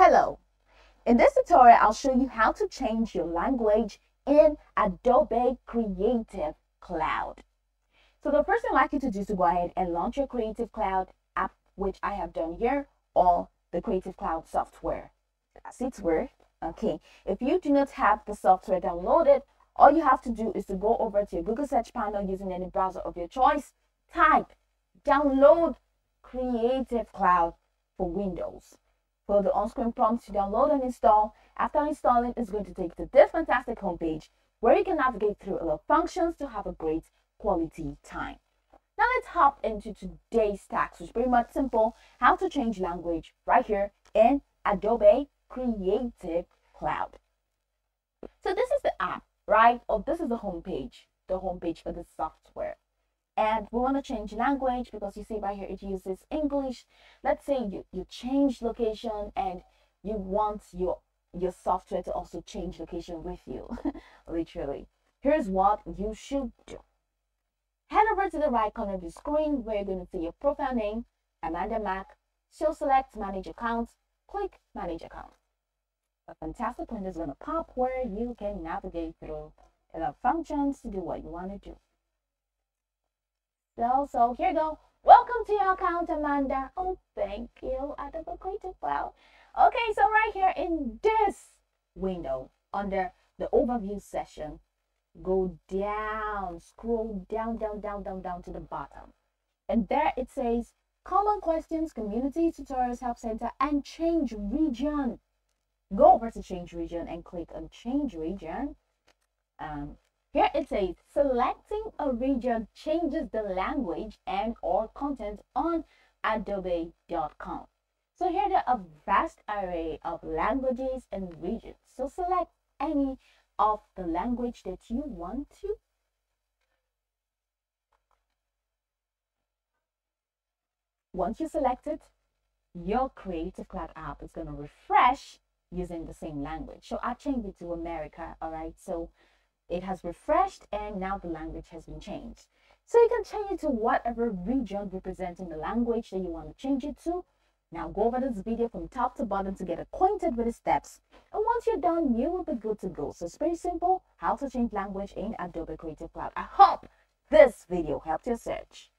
Hello! In this tutorial, I'll show you how to change your language in Adobe Creative Cloud. So the first thing I'd like you to do is to go ahead and launch your Creative Cloud app, which I have done here, or the Creative Cloud software. That's its word. Okay, if you do not have the software downloaded, all you have to do is to go over to your Google search panel using any browser of your choice, type, download Creative Cloud for Windows. For the on-screen prompt to download and install. After installing, it's going to take you to this fantastic homepage where you can navigate through a lot of functions to have a great quality time. Now let's hop into today's task, which is pretty much simple, how to change language right here in Adobe Creative Cloud. So this is the app, right? Or oh, this is the homepage, the homepage for the software and we want to change language because you see right here it uses English. Let's say you, you change location and you want your your software to also change location with you, literally. Here's what you should do. Head over to the right corner of the screen where you're going to see your profile name, Amanda Mack. So select Manage Accounts, click Manage Accounts. A fantastic window is going to pop where you can navigate through the functions to do what you want to do. So, so here you go. Welcome to your account, Amanda. Oh, thank you, I Adobe Creative Cloud. Okay, so right here in this window, under the overview session, go down, scroll down, down, down, down, down to the bottom. And there it says Common Questions, Community Tutorials Help Center, and Change Region. Go over to Change Region and click on Change Region. Um, here it says selecting a region changes the language and or content on adobe.com. So here there are a vast array of languages and regions. So select any of the language that you want to. Once you select it, your Creative Cloud app is going to refresh using the same language. So I changed it to America, all right? So it has refreshed and now the language has been changed. So you can change it to whatever region representing the language that you want to change it to. Now go over this video from top to bottom to get acquainted with the steps. And once you're done, you will be good to go. So it's very simple how to change language in Adobe Creative Cloud. I hope this video helped your search.